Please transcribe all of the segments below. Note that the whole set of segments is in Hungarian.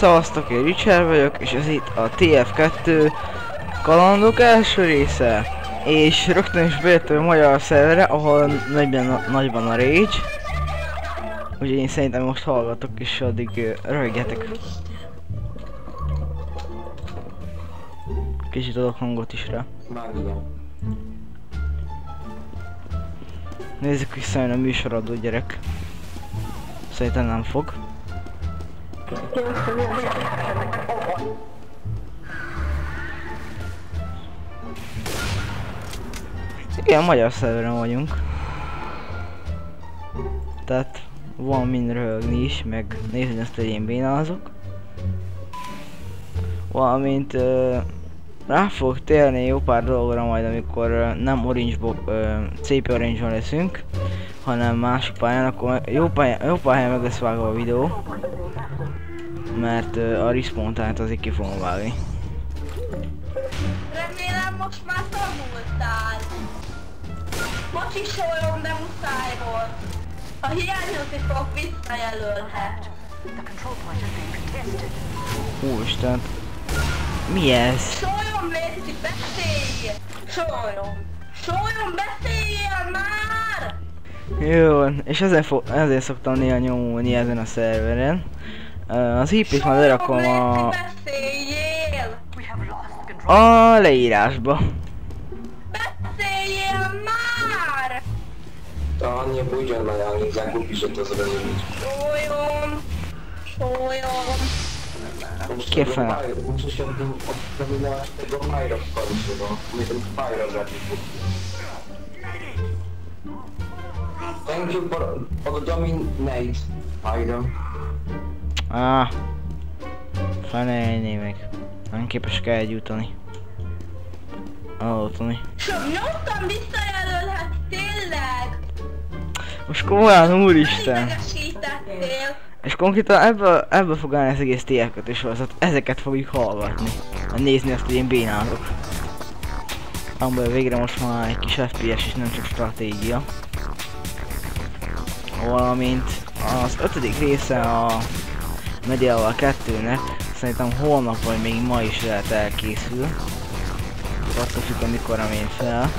Szavaztok, én Richard vagyok, és ez itt a TF2 kalandok első része. És rögtön is bejöttem a magyar szerverre, ahol nagyban, nagyban a rage. Úgyhogy én szerintem most hallgatok, és addig uh, röhögjetek. Kicsit adok hangot is rá. Nézzük vissza, a műsoradó gyerek. Szerintem nem fog. Igen, magyar szerveren vagyunk. Tehát van mind röhögni is, meg nézni ezt, hogy én bénázok. Valamint uh, rá fogok térni jó pár dologra majd, amikor uh, nem orange uh, CP orange leszünk, hanem másik pályán, akkor jó pályán, jó pályán meg lesz vágva a videó. Mert uh, a respawn tehát azért ki fogom vágni. Remélem most már tanultál. Most is olyan, de muszáj volt. Ha hiányozni fog, visszajelölhet. Úristen. Mi ez? Szóljon, Léci, beszélj! Szóljon! Szóljon, beszéljél már! Jó, és ezért, fo ezért szoktam néha nyomulni ezen a szerveren. Uh, az IP-t majd lerakom a, Léci, beszéljél! We have lost control. a leírásba. Beszéljél már! Się tym odprawiać tego Pyro w końcu, bo mnie ten Pyro zabił. Thank you for, for dominate, Pyro. Ah. Felejné meg. Nem képesek eljutani. Aludni. Nyugodtan visszajelölhet, tényleg! Most komolyan, úristen. És konkrétan ebből, ebből fog állni az egész TF-köt és sorozat. Ezeket fogjuk hallgatni. Nézni azt, hogy én bénázok. Amiből végre most már egy kis FPS és nem csak stratégia. Valamint az ötödik része a Medieval 2-nek szerintem holnap vagy még ma is lehet elkészül. Attól függ, amikor én fel.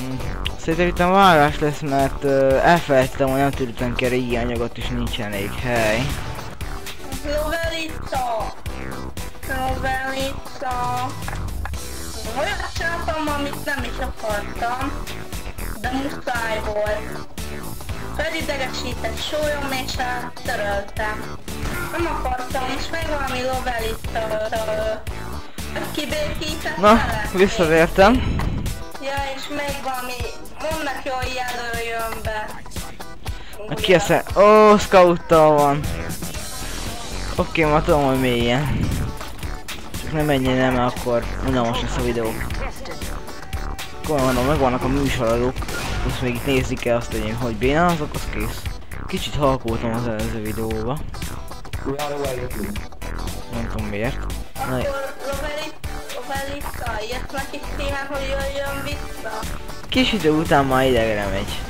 Mm. Szerintem itt a várás lesz, mert uh, elfelejtettem, hogy nem tűrtem ki régi anyagot és nincsen elég hely. Novelita! Novelita! Olyat csináltam, amit nem is akartam, de muszáj volt. Felidegesített sólyom és töröltem. Nem akartam, és meg valami Lovelita kibékített Na, vele. visszatértem. Ja, és még valami, mondd neki, hogy jelöljön be. Na ki a sze... Ó, oh, scouttal van. Oké, okay, ma tudom, hogy mélyen. Csak nem menjen el, mert akkor unalmas lesz a videó. Akkor mondom, megvannak a műsoradók. Most még itt nézni kell azt, hogy én hogy bénázok, az kész. Kicsit halkultam az előző videóba. Nem tudom miért. Na, Lovelita, ilyet neki színen, hogy jöjjön vissza. kis idő után már idegre megy.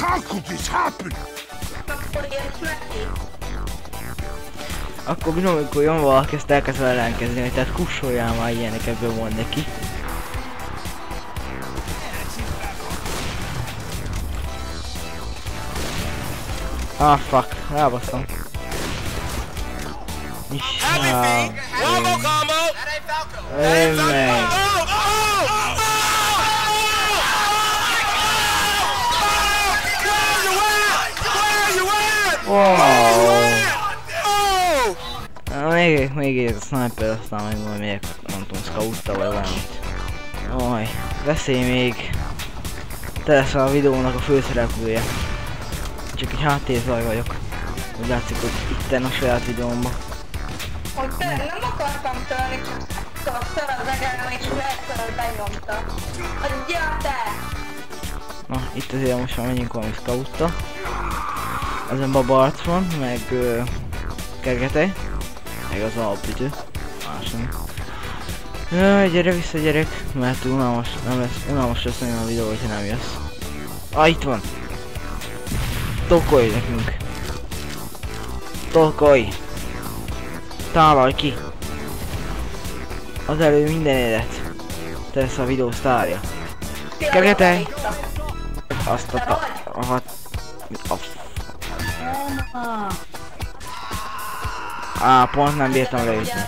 How could this happen? Akkor írsz neki. Akkor bizony, amikor jön valaki, ezt elkezd vele ellenkezni, tehát kussoljál már ilyenek ebből mond neki. Ah fuck, rábasztam. Istenem. Öld meg. Wow. Még, még egy sniper, aztán meg majd még, nem tudom, scoutta vagy valamit. Oj, beszélj még. Te leszel a videónak a főszereplője. Csak egy háttérzaj vagyok. Úgy látszik, hogy itten a saját videómban. Hogy te nem akartam törni, csak a ször az egerem, és megször benyomta. Adja te! Na, itt azért most már menjünk valami scoutta. Ezen baba arc van, meg uh, kergetej. Meg az alapütő. Más nem. Jaj, gyere vissza gyerek, mert unalmas, nem lesz, unalmas lesz nagyon a videó, hogyha nem jössz. Ah, itt van! Tokolj nekünk! Tokolj! Tálalj ki! Az elő minden élet. Te lesz a videó sztárja. Kergetej! Azt a ta... A. A f... Á, pont nem bírtam leütni.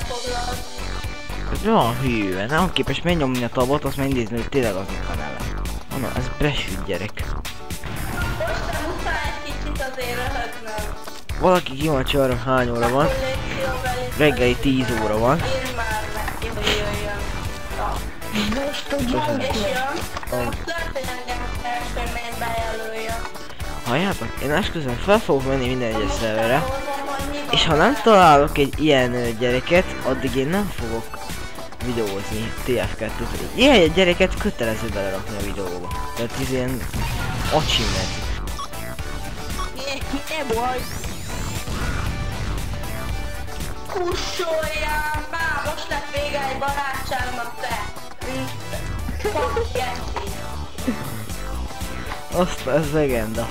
Ez olyan hű, nem képes megnyomni a tabot, azt megnézni, hogy tényleg az a neve. Mondom, ez besült gyerek. Most muszáj egy kicsit azért röhögnöm. Valaki kíváncsi arra, hány óra van. Reggeli 10 óra van. Hogy jöjjön. És jön. Most hogy engem első main bejelölje. Halljátok, én esküszöm fel fogok menni minden egyes szerverre. És ha nem találok egy ilyen gyereket, addig én nem fogok videózni TF2-t. Ilyen gyereket kötelező belerakni a videóba. Tehát ez ilyen achievement. Kussoljál már, most lett vége egy barátságnak te. Jesse. Azt, ez legenda.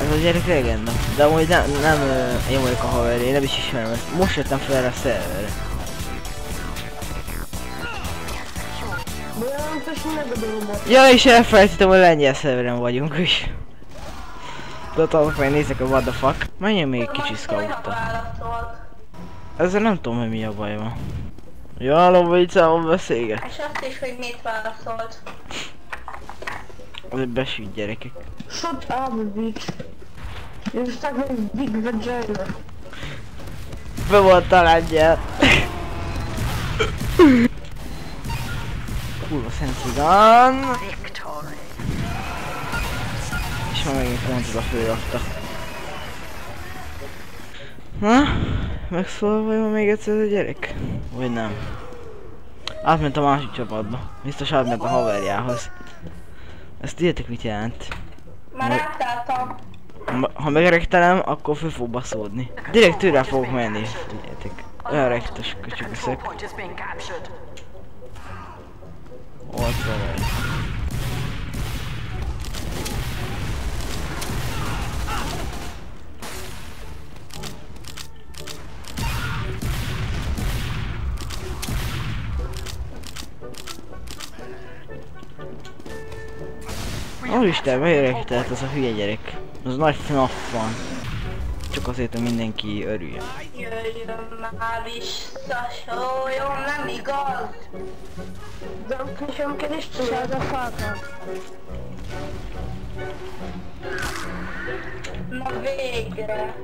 Ez a gyerek legenda. De amúgy nem, nem én vagyok a haver, én nem is ismerem ezt. Most jöttem fel erre a szerverre. Ja, és elfelejtettem, hogy lengyel szerveren vagyunk is. Tudod, meg nézek a what the fuck. Menjen még egy kicsi Majd scoutta. válaszolt. Ezzel nem tudom, hogy mi a baj van. Ja, lobicában beszélget. És azt is, hogy mit válaszolt. Besült gyerekek. Shut up, bitch. You're stuck with big vagina. Be volt a lengyel. Kurva szentszigán. Victory. És már megint pontot a főrakta. Na? Megszólal vajon még egyszer ez a gyerek? Vagy nem? Átment a másik csapatba. Biztos átment a haverjához. Ezt írjátok mit jelent? Már átálltam. Ha- Ha megrektelem, akkor fő fog baszódni. Direkt tőle fogok menni. Tudjátok. Olyan rektes köcsög. Ott van Úristen, miért tehát az a hülye gyerek? Az nagy FNAF van. Csak azért, hogy mindenki örüljön. Jöjjön már vissza, szóljon, nem igaz? Zamknij kiedyś trzeba fata. Na végre.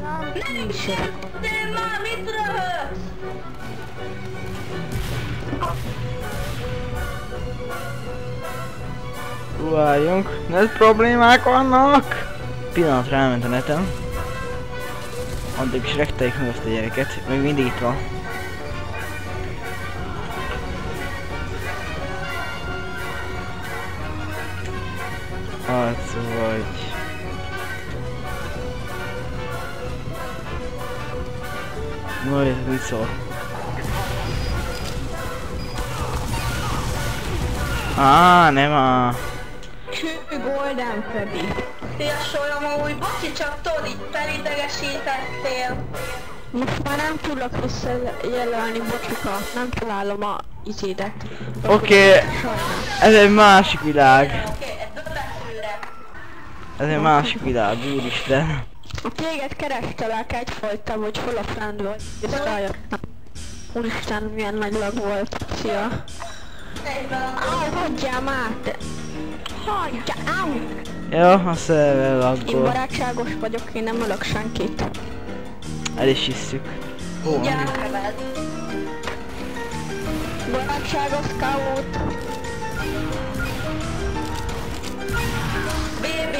Zamknij się. Te már mit röhögsz? Várjunk, net problémák vannak! Pillanat ráment a netem. Addig is rekteljük meg azt a gyereket, még mindig itt van. Hát vagy... No, ez mit szól? Á, nem a... Golden Freddy. Szia Solyom, új bocsi, csak így felidegesítettél. Most már nem tudok visszajelölni, bocsika. Nem találom a izédet. Oké, okay, ez egy másik világ. Oké, ez betűre. Ez egy másik világ, úristen. Téged kerestelek egyfajta, hogy hol a friend vagy. És rájöttem. Úristen, milyen nagy lag volt. Szia. Egyben a Áj, hagyjál már! Hagyjál! Áj! Jó, a szerver Én laggol. barátságos vagyok, én nem ölök senkit. El is hisszük. Hol van? gyárkeved. Barátságos scout. BB,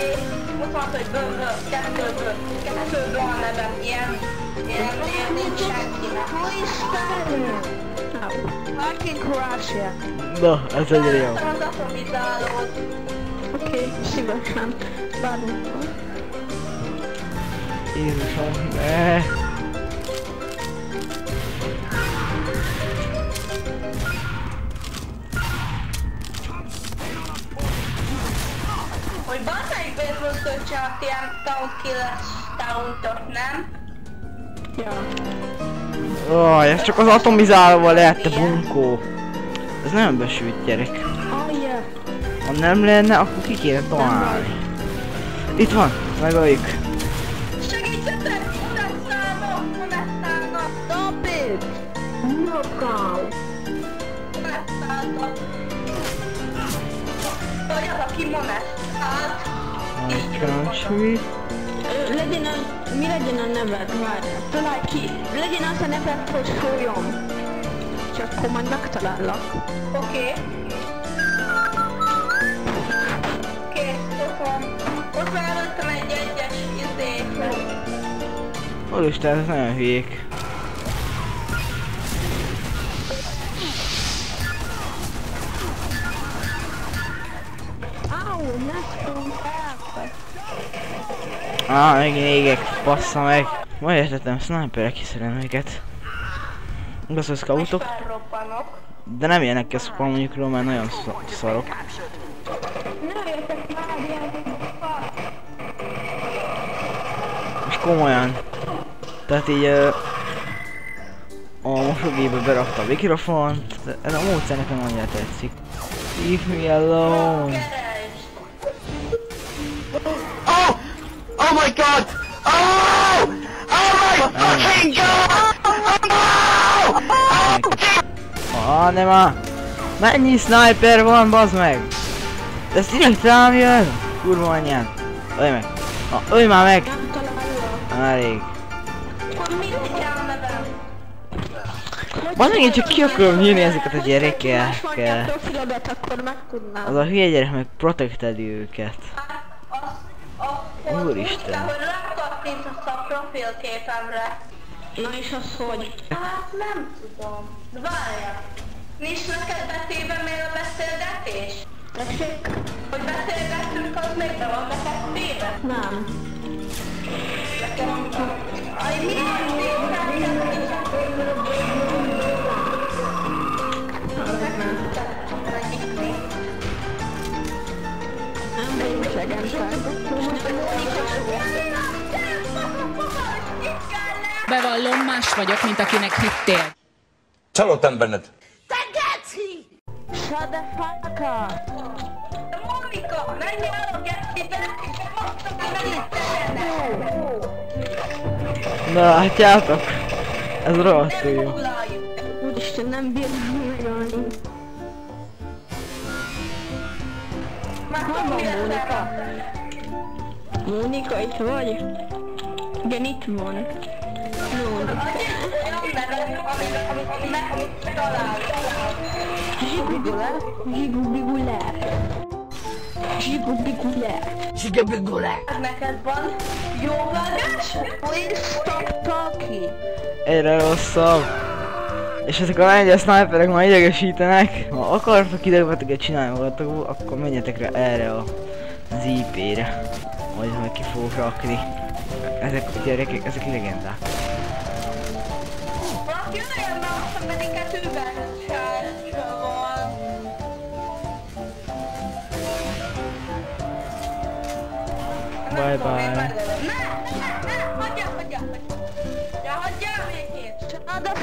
ott van, hogy bömbö, kettőből, kettőből a nevem, ilyen, ilyen, ilyen nincs senkinek. Úristen! Fucking Russia. Na, ez egyre jó. Okay, szívesen bármikor. Jézusom, ne! Hogy bármelyik Battlefield csak ilyen town killes tauntot, nem? Ja. Aj, oh, ez csak az atomizálóval lehet, te bunkó. Ez nem besült gyerek. Nem lenne, akkor ki kéne találni. Itt van, megöljük. Segítsetek! Molesztálnak! Molesztálnak! It! Knockout! Molesztáltak! Vagy az, aki molesztált. Így van. Country. Ö, Legyen a... Mi legyen a neved? Várjál. Találj ki. Legyen az a neved, hogy folyom. Csak akkor majd megtalállak. Oké. Kész, Úristen, ez nagyon hülyék. Á, megint égek, bassza meg. Ma értettem, sniperek kiszerem őket. Igaz, hogy scoutok, de nem ilyenekkel szoktam mondjuk róla, mert nagyon sz- szarok. És komolyan. Tehát így ö, a mosógépbe berakta a mikrofont, ez a módszer nekem annyira tetszik. Leave me alone. Oh! Oh my god! Oh! Oh my fucking god! Ah, nem már! Mennyi sniper van, bazd meg! De ez direkt rám jön! Kurva anyján! Ölj meg! Ah, ölj már meg! Nem találok. Nem elég. Meg, én csak ki akarom nyírni ezeket a gyerekekkel. Az a hülye gyerek meg protekteli őket. Az, a, Úristen. Hogy rákattintasz a profilképemre. Na és az hogy? Hát nem tudom. De várjál. Nincs neked betéve még a beszélgetés? Tessék? Hogy beszélgettünk, az még be van neked téve? Nem. Nekem... Aj, mi Segentek. Bevallom, más vagyok, mint akinek hittél. Csalódtam benned. Shut the fuck up! Monika, menj el a és nem Na látjátok? Ez Nem jó. Úristen, nem bírom Mónika? Mónika, itt vagy? Igen, itt van. Jó. Az egy olyan nevem, amit, amit, amit, amit talál. Zsigubigulá? Zsigubigulá. Zsigubigulá. Ez neked van jó vágás? Please stop talking. Egyre rosszabb. És ezek a lengyel sniperek már idegesítenek. Ha akartok idegeteket csinálni magatok, akkor menjetek rá erre a az IP-re. Majd meg ki fogok rakni. Ezek a gyerekek, ezek legendák. Valaki olyan azt van. Nem Bye bye. The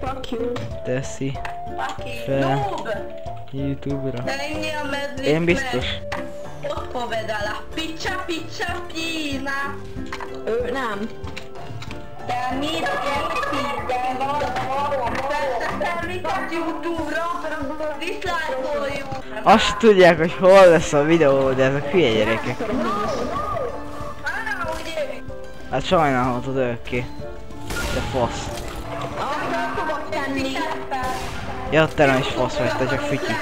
fuck you. Teszi Fel. noob. Youtube-ra. A Én biztos. meg. Odpovedala. Picsa, picsa, pina. Ő nem. De mit jelenti? De valóban. Persze Youtube-ra, diszlájkoljuk. Azt tudják, hogy hol lesz a videó, de ezek hülye gyerekek. Hát sajnálhatod örökké. De fasz. Ja, te nem is fasz vagy, te csak fütyi.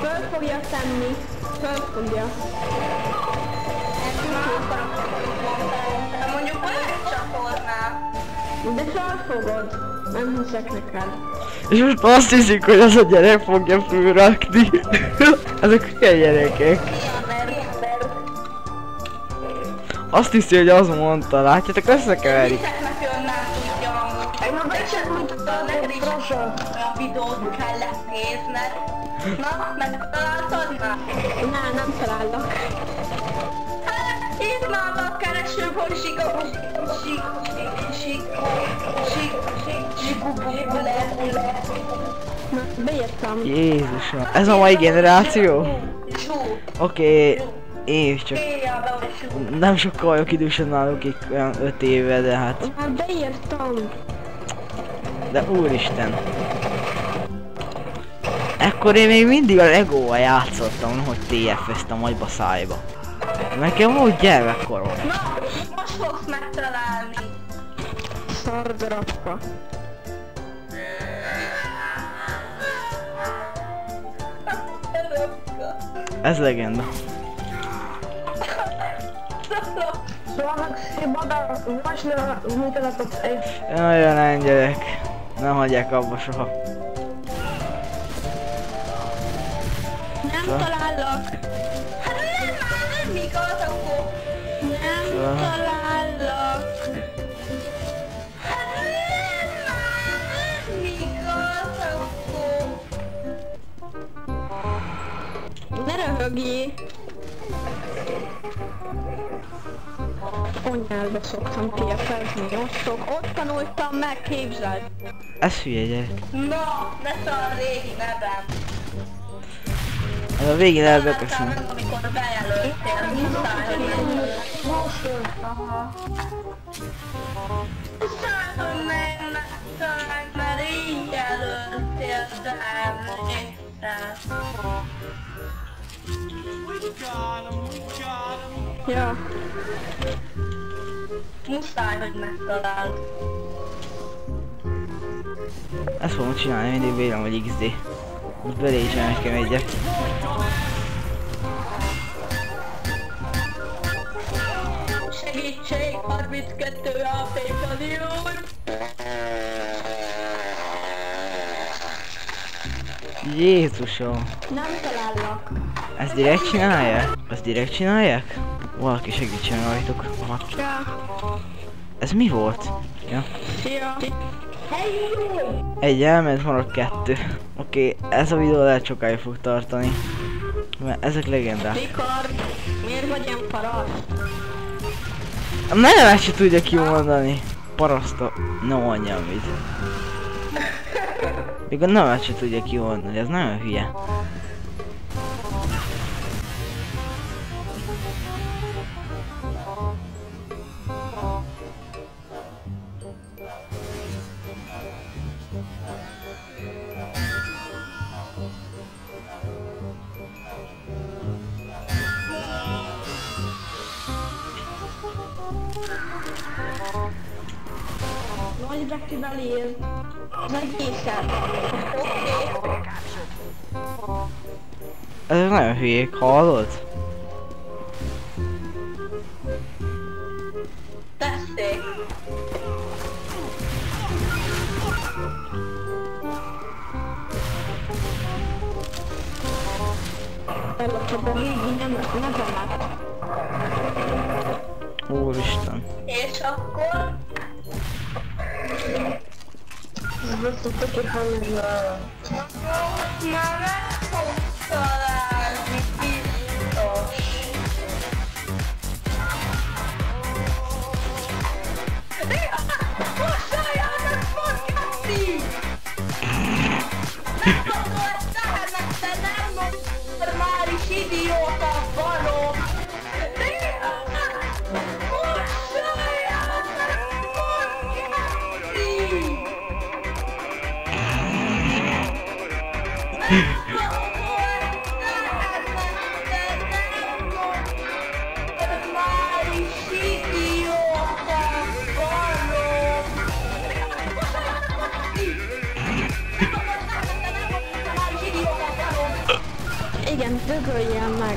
Föl fogja tenni. Föl fogja. De mondjuk van egy csatornál. De fel fogod. Nem hiszek neked. És most azt hiszik, hogy az a gyerek fogja fölrakni. Ezek hülye gyerekek. Azt hiszi, hogy az mondta, látjátok, összekeverik. Hiszeknek ön nem tudja amúgy. Meg sem tudta, neked is olyan videót kellett nézned. Na, megtaláltad már? Ne, nem talállak. Hát, itt már a kereső, hogy sika, sik, sik, sik, sik, sik, sik, Na, beírtam. Jézusom. Ez a mai generáció? Zsú, Oké, én is csak nem sokkal vagyok idősebb náluk, így olyan 5 éve, de hát, Már beírtam. de úristen. Ekkor én még mindig a Legóval játszottam, hogy TF-eztem agyba szájba. Nekem volt gyermekkorom. Na, most fogsz megtalálni. Szardarabka. Ez legenda. Szóval chyba właśnie mówię na to ej, Olyan. Nem hagyják abba soha. Nem talállak. Hát nem, már nem igaz, akkor. Nem Szóval- talállak. Hát nem, már nem igaz, akkor. Ne röhögjé. Anyádba szoktam TF-ezni, ott, ott tanultam meg, képzeld. Ez hülye gyerek. Na, ne szar a régi nevem. Ez a végén elbeköszön. meg, amikor bejelöltél, muszáj, hogy menjél, mert így jelöltél rám. Ja, Muszáj, hogy megtaláld. Ezt fogom csinálni, mindig vélem, hogy XD. Most belé is nekem egyet. Segítség, 32 AP Kaliúr! Jézusom. nem talállak. Ezt direkt csinálják? Ezt direkt csinálják? Valaki segítsen rajtuk. Ez mi volt? Ja. Egy elment, marad kettő. Oké, ez a videó lehet sokáig fog tartani. Mert ezek legendák. Rikard, miért vagy ilyen paraszt? A nevemet se tudja kimondani. Paraszta. No anyja mit. Még a nevet se tudja kimondani, ez nagyon hülye. Nagy betűvel ír. Az egészen. Oké. Ezek nagyon hülyék, hallod? Tessék. Úristen. És akkor? Már meg fogsz Igen, dögöljél meg.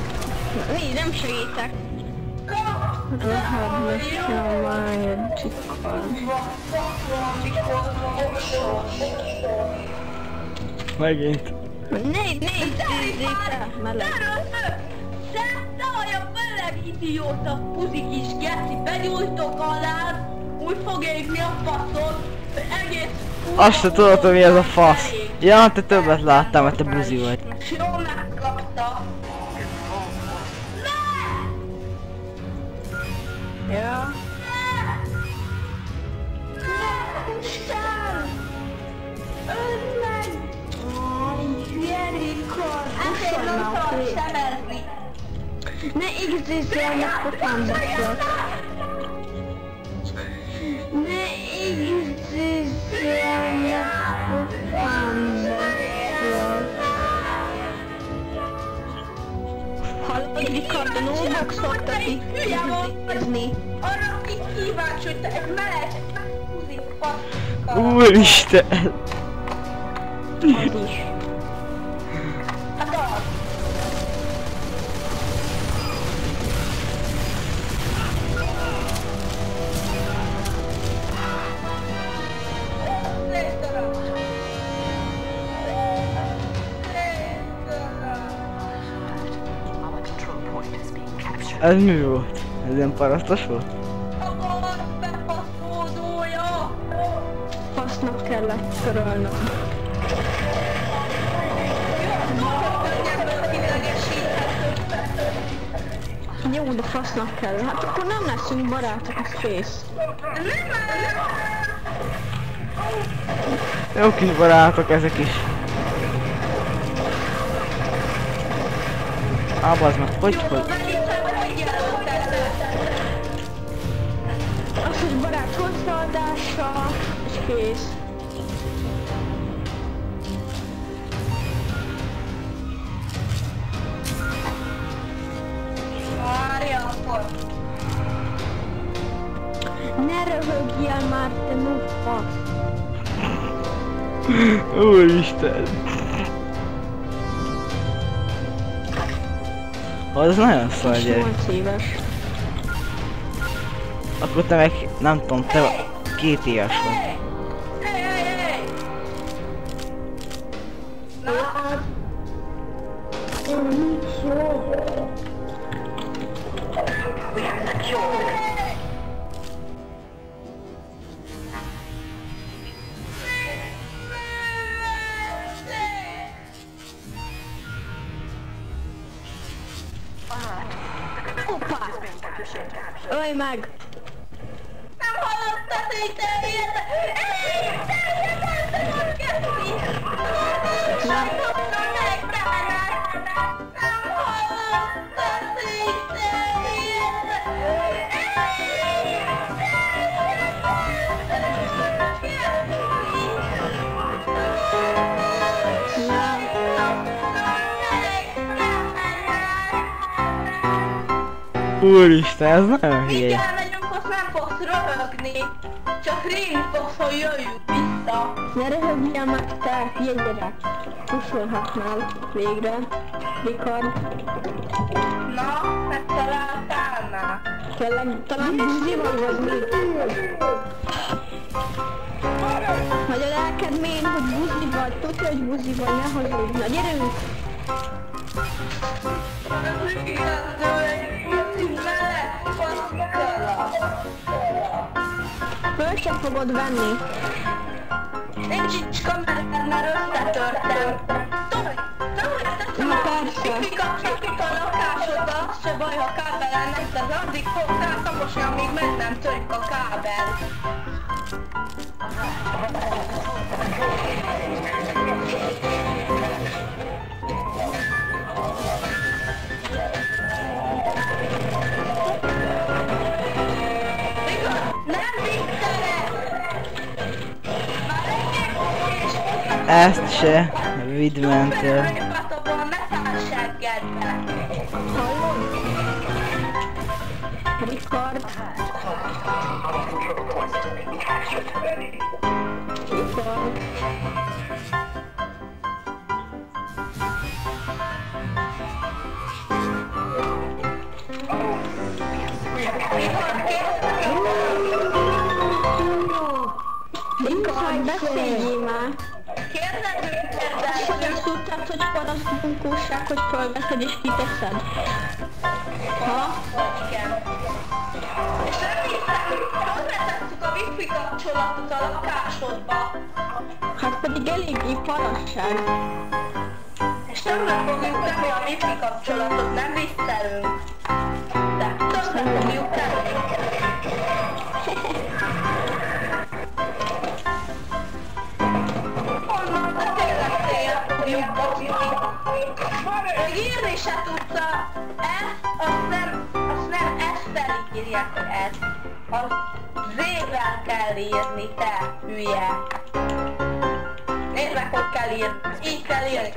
Né, nem segítek. Hát, nekem már csikar. Megint. Ne, ne, idézzéte, meleg. Te, vagy a meleg idióta, puzi kis geci, begyújtok alá, úgy fog égni a faszod, egész Azt se tudod, hogy mi ez a fasz. Ja, te többet láttál, mert te buzi vagy. Jó megkapta. Ja. Isten! Öld meg! Jerikon! Ezért nem szabad semezni. Ne igzizzelnek pofámba csak. Ne igzizzelnek pofámba csak. Hallod, Ricardo, nóbok szoktak igzizni. Arra ki kíváncsi, hogy te egy meleg húzik faszka. Úristen! Az Ez mi volt? Ez ilyen parasztos volt? Fasznak kellett törölnöm. Jó, de fasznak kell. Hát akkor nem leszünk barátok, az kész. Jó kis barátok ezek is. Á, meg, hogy, hogy? Kész. Várja akkor. Ne röhögjél már, te noob fasz. Úristen! Az nagyon szar gyerek. 8 éves. Akkor te meg, nem tudom, te két éves vagy. Úristen, ez nagyon hülye. Igen, megyünk, azt nem fogsz röhögni. Csak rém fogsz, hogy jöjjünk vissza. Ne röhögjél meg, te hülye gyerek! Pusolhatnál végre. Rikard, Na, megtaláltál már. tényleg talán buzi vagy, vagy mi? Lelked mén, hogy buzi vagy, tudja, hogy buzi vagy, ne hazudj. Na gyerünk! Igaz, de Föl sem fogod venni. Nincs itt kamerát, mert összetörtem. Tolj! Teszem Na a persze. kikika, kikika lakásodba, az se baj, ha kábelen lesz, az addig fog rákaposni, amíg meg nem törik a kábel. Ezt se, vidmentől. Megpatogol a metálseggedbe. Rikard. Rikard. Rikard, beszéljél tudtad, hogy paraszt bunkóság, hogy fölveszed és kiteszed? Ha? igen. És nem hiszem, hozzátesszük a wifi kapcsolatot a lakásodba. Hát pedig eléggé parasság. És tönkre fogjuk tenni a wifi kapcsolatot, nem viccelünk. De tönkre fogjuk tenni. Még írni se tudsz a ezt, azt nem, azt nem ezt írják ezt. Az Z-vel kell írni, te hülye. Nézd meg, hogy kell írni. Így kell írni.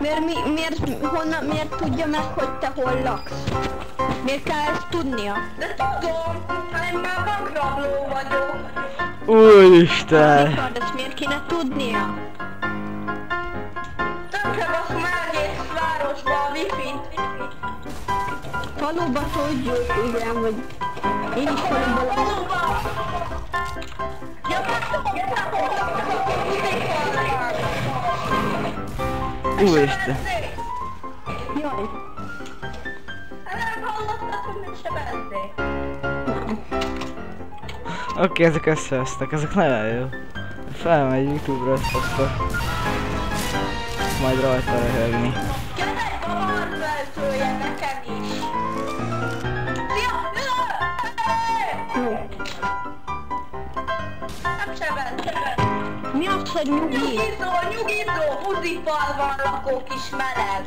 Miért, mi, miért, honnan, miért tudja meg, hogy te hol laksz? Miért kell ezt tudnia? De tudom, én már bankrabló vagyok. Úristen! Rikard, ezt miért kéne tudnia? Faluba tudjuk, igen, vagy én is! Ja, Úristen! Jaj, hogy? Oké, ezek összevesztek, ezek nagyon jó. Felmegy Youtube-ra akkor. Majd rajta röhögni. Hogy nyugi? Nyugizó, nyugizó, buzipalban lakó kis meleg.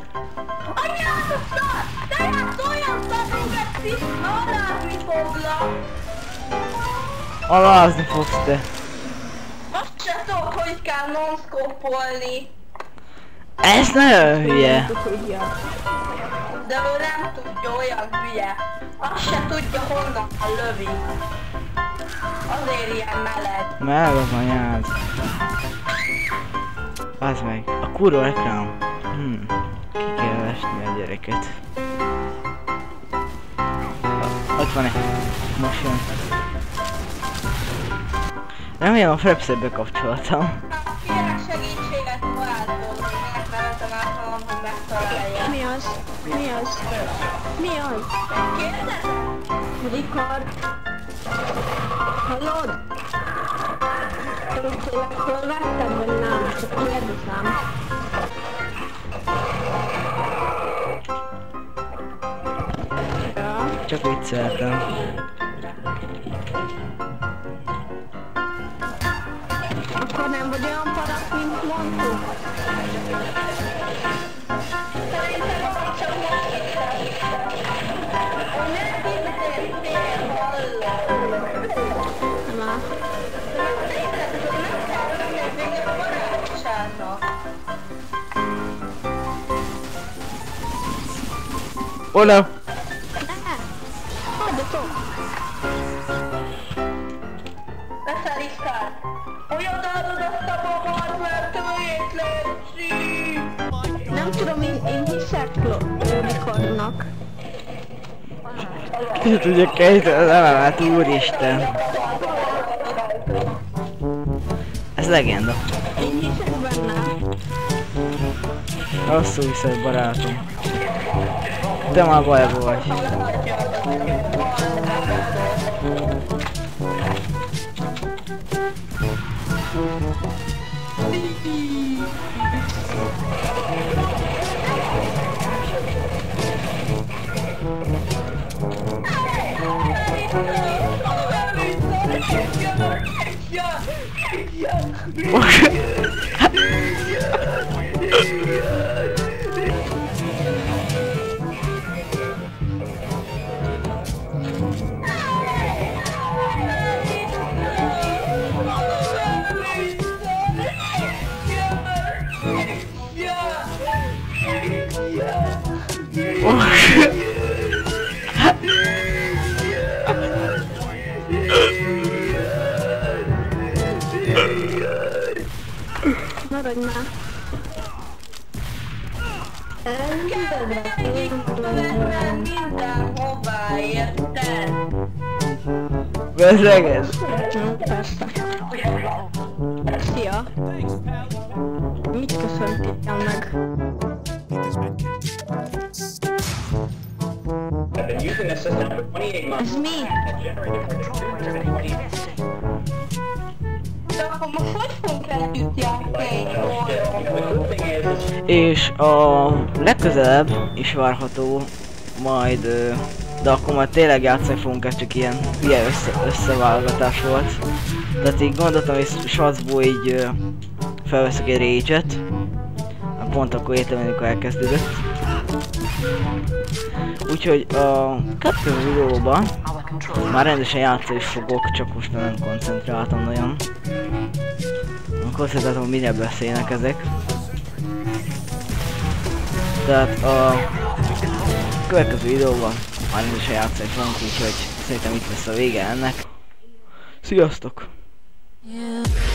Anyátok szar! Te játsz olyan szarunkat is, alázni foglak. Alázni fogsz te. Azt se tudok, hogy kell nonszkópolni. Ez nagyon hülye. Tudja. De ő nem tudja, olyan hülye. Azt se tudja, honnan lövi. Azért ilyen meleg. Az anyád. Az meg. A kurva reklám. Hmm. Ki kell esni a gyereket. Ott van egy. Most jön. Remélem a Frepszet bekapcsoltam. Kérek segítséget Koáltól, hogy megnevetem általam, hogy megtalálja. Mi az? Mi az? Mi az? Kérdezem? Rikard? Hallod? Tudod, tényleg fölvettem, vagy nem? Csak kérdezem. Ja. Csak vicceltem. Akkor nem vagy olyan paraszt, mint mondtuk? Szerintem az csak most kérdeztem. Hogy nem kell lenni vége a! Beszelisztál. Hogy odaadod azt a babát, mert tőjét létszik. Nem tudom, én, én hiszek. Ki tudja kejteni az elemet, úristen. Legenda. Én hiszek benne. Rosszul viszed barátom. Te már bajba vagy. 我 Persze. Szia. Mit köszöntél meg? Ez mi? De akkor most hogy fogunk el együtt játék. És a legközelebb is várható majd, ö, de akkor majd tényleg játszani fogunk, ez csak ilyen hülye össze, összeválogatás volt. Tehát így gondoltam, hogy sacból így ö, felveszek egy. Hát Pont akkor értem, amikor elkezdődött. Úgyhogy a következő videóban már rendesen játszani fogok, csak most nem koncentráltam nagyon. Koncentráltam, mire beszélnek ezek. Tehát a következő videóban már rendesen játszani fogunk, úgyhogy szerintem itt lesz a vége ennek. Sziasztok! Yeah.